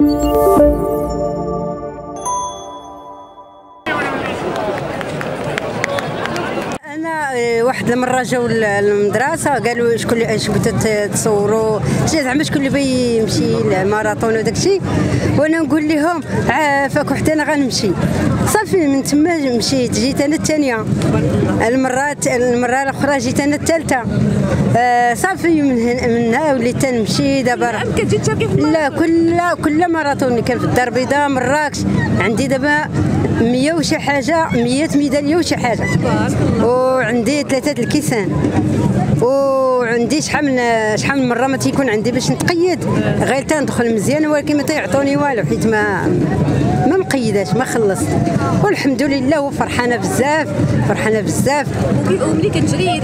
Thank you. أنا آه، واحد المره جاو للمدرسه قالوا شكون اللي اش بغيتوا تصوروا. زعما شكون اللي بغى يمشي الماراثون وداك الشيء وأنا نقول لهم عافاك وحتى أنا غنمشي. صافي من تما مشيت. جيت أنا الثانية المرات المرة الأخرى جيت أنا الثالثه آه صافي من هنا منها وليت نمشي. دابا عام كتجي تشاركي في لا كل كل ماراثون كان في الدار البيضاء مراكش عندي دابا 100 وشي حاجة 100 ميدالية وشي حاجة. وعندي ثلاثة الكيسان. وعندي شحال من شحال من مرة ما تيكون عندي باش نتقيد. غير تندخل مزيان ولكن ما تيعطوني والو حيت ما ما مقيداش ما خلصت. والحمد لله وفرحانه بزاف فرحانة بزاف. وملي كتجري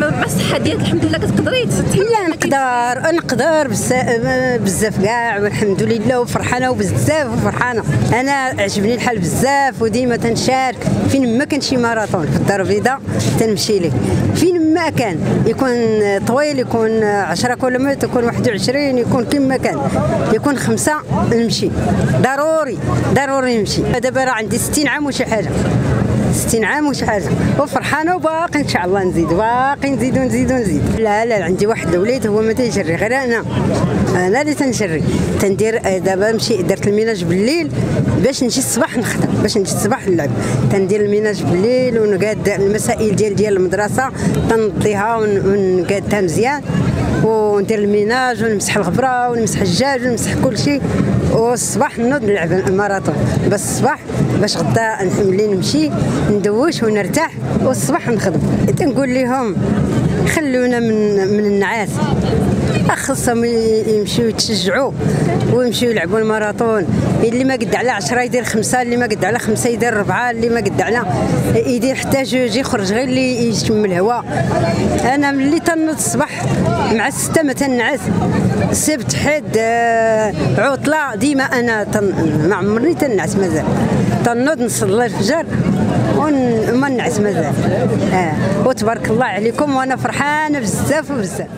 مع الصحه ديالك الحمد لله كتقدري لا نقدر نقدر بزا- بزاف كاع. والحمد لله وفرحانه وبزاف وفرحانة. أنا عجبني الحال بزاف وديما تنشارك. فين ما كان شي ماراثون في الدار البيضاء تنمشي ليه. فين ما كان يكون طويل يكون 10 كيلومتر يكون 21 يكون كما كان. يكون خمسة نمشي. ضروري ضروري نمشي. دابا راه عندي 60 عام وشي حاجة. 60 عام وشي حاجة. وفرحانة وباقي إن شاء الله نزيد. باقي نزيد ونزيد ونزيد. لا لا عندي واحد الوليد هو ما تيجري غير أنا. أنا اللي تنجري. تندير آه، دابا نمشي درت ال ménage بالليل باش نجي الصباح نخدم. باش نجي الصباح نلعب. تندير ال ménage بالليل ونقاد المسائل ديال ديال المدرسة تنضيها ون- ونقادها مزيان. وندير ال ménage ونمسح الغبرة ونمسح الزجاج ونمسح كل شيء. والصباح نوض نلعب الماراثون بس الصباح باش غدا ملي نمشي ندوش ونرتاح والصباح نخدم. تنقول لهم خلونا من من النعاس. خصهم يمشيو يتشجعوا ويمشيو يلعبوا الماراثون. اللي ما قد على 10 يدير خمسة اللي ما قد على خمسة يدير ربعة اللي ما قد على يدير حتى جوج يخرج غير اللي يشم الهواء. أنا ملي تنوض الصباح مع السته ما تنعس. سبت حد آه، عطلة ديما أنا تن... ما عمرني تنعس مازال. تنوض نصلي الفجر وما نعس مازال. آه. وتبارك الله عليكم وأنا فرحانة بزاف وبزاف.